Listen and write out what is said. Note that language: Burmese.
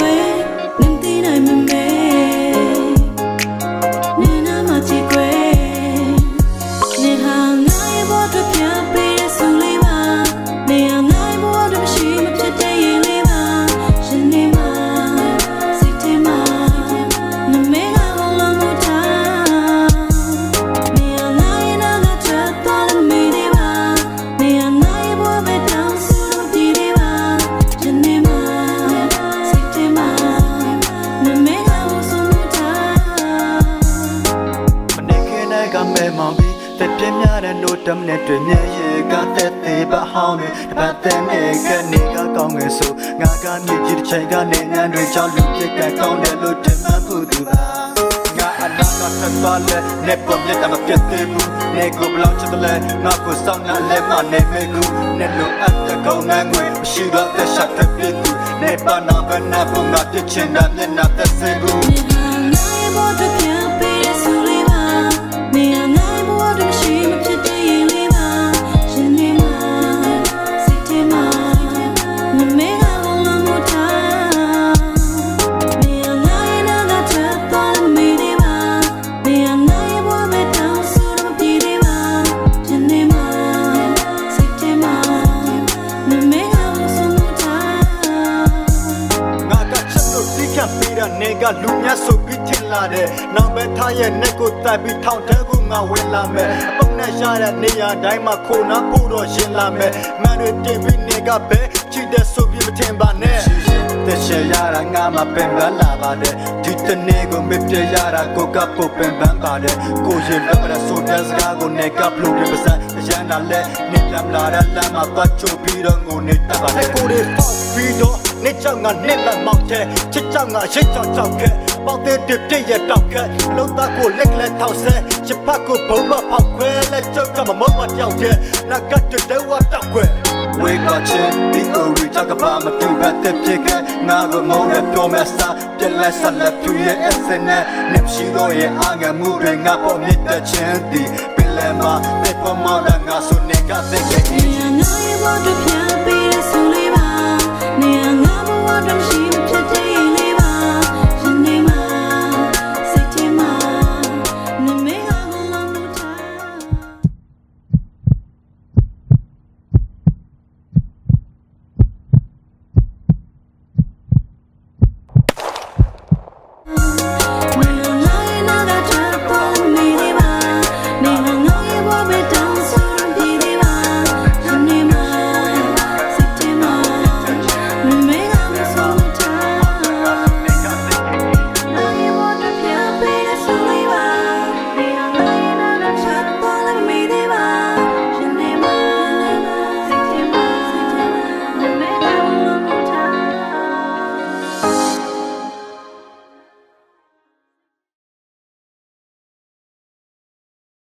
သ က်ပြင်းများတဲ့နိုးတမ်နဲ့တွေ့မြဲရေကသက်သေးပါဟောင်းနဲ့တပတ်တဲ့နေကနေကကောင်းငယ်ဆိုငါကမြေကြီးတစ်ချိန်ကနေညံတွေကြောင့်လူပြစ်ကကောင်းတယ်လို့ထင်မှဘူးသူပါငါအနာကသက်သွားလဲနေပေါ်မြတ်မပြတ်သေးဘူးနေကိုဘလောက်ချစ်တယ်လဲငါကိုစောင့်နေလဲမနေမေကူနေလို့အပ်တဲ့ကောင်းငယ်ငွေမရှိတော့တဲ့ရှက်တဲ့ပြစ်သူနေပါနာဘနာပုံငါပြစ်ချင်တဲ့မျက်နှာသက်စေဘူး လူများဆိုပြီးထင်လာတယ်။နောက်ပဲထားရဲ့နဲ့ကိုတိုက်ပြီးထောင်ထဲကိုငါဝင်လာမယ်။အပုံနဲ့ရတဲ့နေရာတိုင်းမှာခိုနာဖို့တော့ရှင်လာမယ်။မန်တွေတင်ပြီးနေကပဲချစ်တဲ့ဆိုပြီးမထင်ပါနဲ့။တဲ့ရှယ်ရတာငါမှပင်ပန်းလာပါတယ်ဒီတနေ့ကိုမပြရတာကိုကပုတ်ပင်ပန်းပါတယ်ကိုရင်လက်ရဆိုတဲ့စကားကိုနေကပ်လို့ပြပစံရန်လာလဲနေလမ်းလာတဲ့လမ်းမှာပတ်ချိုပြီးတော့ငိုနေတာပါတယ်ကိုရီပေါက်ပြီးတော့ နေချောင်းကနေလက်မောက်တဲ့ချစ်ချောင်းကရိတ်ချောင်းချောင်းခဲ့ပေါက်တဲ့တစ်တည့်ရတောက်ခဲ့လုံးသားကိုလက်လက်ထောက်ဆဲချစ်ဖတ်ကိုဘုံမဖောက်ခွဲလက်ချောက်ကမမောမတောက်တဲ့နာကတ်တဲ့ဝတ်တောက်ခွဲ Wake up chin ဒီကိုရီချကပါမပြူဘတ်တဲ့ဖြစ်ခဲ့ငါကမောရပြောမစပြက်လက်ဆက်လက်ပြူရဲ့ SN နဲ့ရှိတော့ရဲ့အာငမှုတွေငါပေါ်မြစ်တဲ့ချင်းဒီပင်လယ်မှာတဲ့ပေါ်မှာငါဆိုနေက Oh, you.